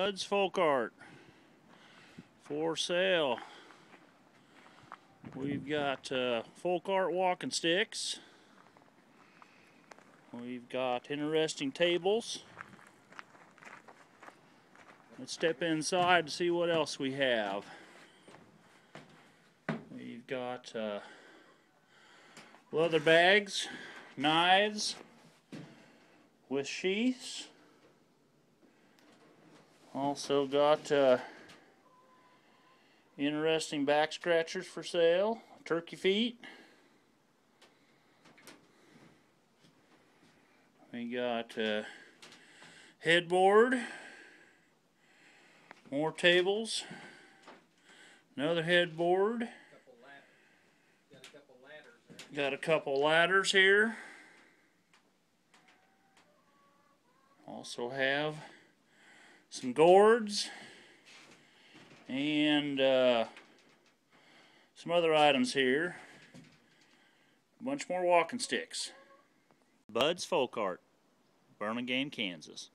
Bud's Folk Art for sale. We've got uh, folk art walking sticks. We've got interesting tables. Let's step inside to see what else we have. We've got uh, leather bags, knives with sheaths. Also got uh, interesting back scratchers for sale, turkey feet. We got uh, headboard, more tables, another headboard. Got a couple ladders. Got a couple ladders here. Also have some gourds and uh, some other items here. A bunch more walking sticks. Bud's Folk Art, Burlingame, Kansas.